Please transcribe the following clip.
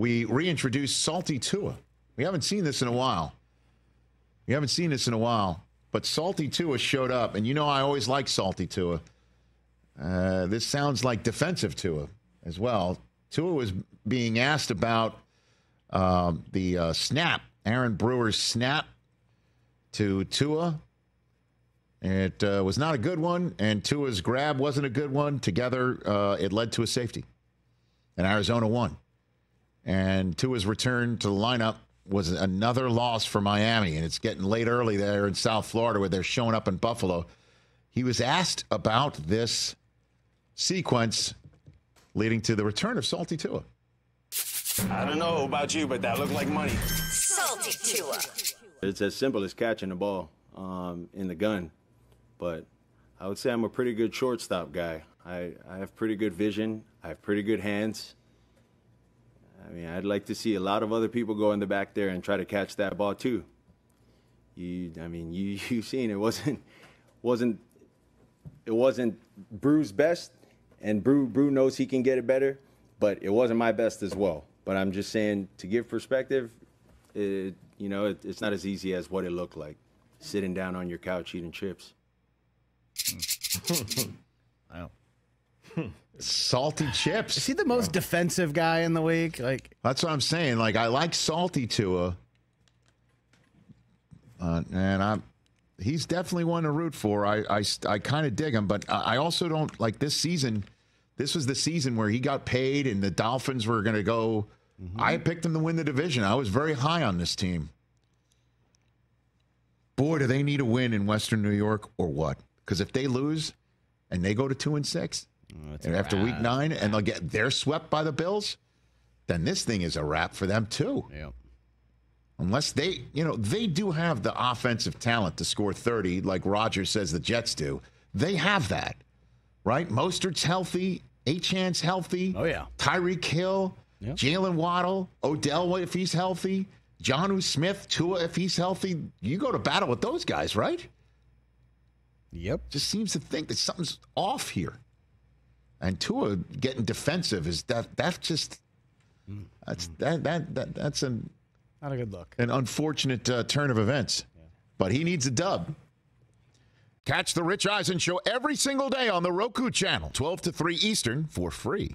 we reintroduced Salty Tua. We haven't seen this in a while. We haven't seen this in a while. But Salty Tua showed up, and you know I always like Salty Tua. Uh, this sounds like defensive Tua as well. Tua was being asked about um, the uh, snap, Aaron Brewer's snap to Tua. It uh, was not a good one, and Tua's grab wasn't a good one. Together, uh, it led to a safety, and Arizona won. And Tua's return to the lineup was another loss for Miami, and it's getting late early there in South Florida where they're showing up in Buffalo. He was asked about this sequence leading to the return of Salty Tua. I don't know about you, but that looked like money. Salty Tua. It's as simple as catching the ball um, in the gun, but I would say I'm a pretty good shortstop guy. I, I have pretty good vision. I have pretty good hands. I mean, I'd like to see a lot of other people go in the back there and try to catch that ball too. You, I mean, you you seen it wasn't wasn't it wasn't Brew's best, and Brew Brew knows he can get it better, but it wasn't my best as well. But I'm just saying to give perspective, it, you know, it, it's not as easy as what it looked like, sitting down on your couch eating chips. Wow. Salty chips. Is he the most defensive guy in the league? Like, That's what I'm saying. Like I like Salty Tua, uh, and I'm he's definitely one to root for. I I, I kind of dig him, but I I also don't like this season. This was the season where he got paid, and the Dolphins were going to go. I picked them to win the division. I was very high on this team. Boy, do they need a win in Western New York or what? Because if they lose and they go to two and six, it's and after week nine, and they'll get they're swept by the Bills, then this thing is a wrap for them too. yeah. Unless they, you know, they do have the offensive talent to score 30, like Rodgers says the Jets do. They have that, right? Mostert's healthy, Achane's healthy. Oh, yeah. Tyreek Hill. Jaylen Waddle, Odell if he's healthy, Jonnu Smith, Tua if he's healthy. You go to battle with those guys, right? Yep. Just seems to think that something's off here. And Tua getting defensive is that that's just that's that that, that that's an Not a good look. an unfortunate uh, turn of events. But he needs a dub. Catch the Rich Eisen show every single day on the Roku channel, 12 to 3 Eastern for free.